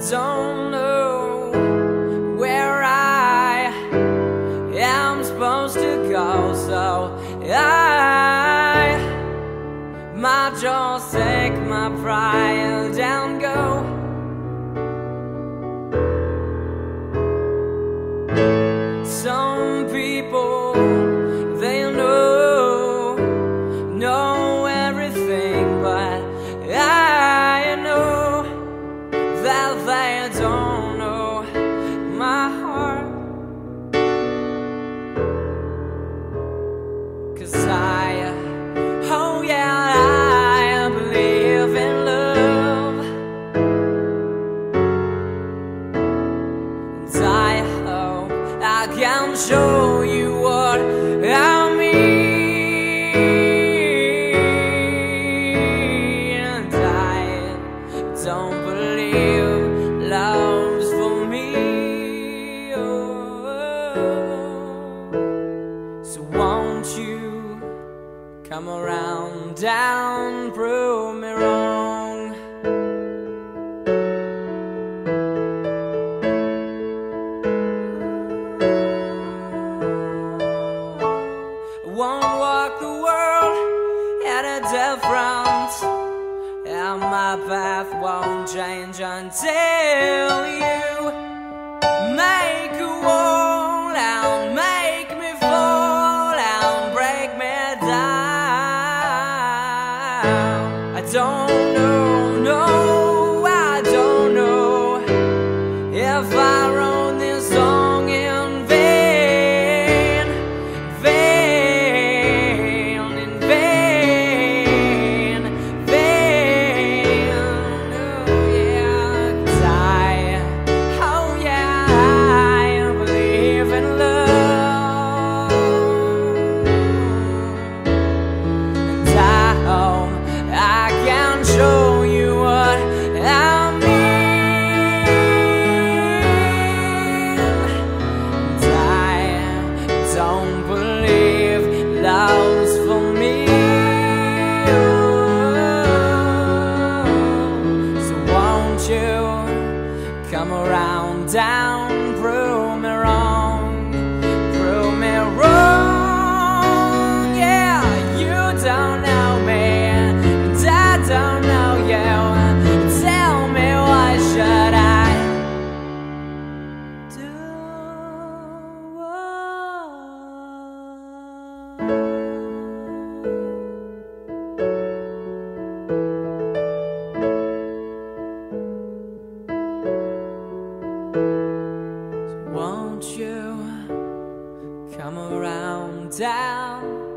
don't know where I am supposed to go, so I might just take my pride and go. Some people can show you what I mean. And I don't believe love's for me. Oh. So won't you come around down, prove me wrong? Won't walk the world at a different, and my path won't change until you round, down, prove me wrong, prove me wrong. Yeah, you don't know me, and I don't know you. Tell me why should I do? What? Come around town.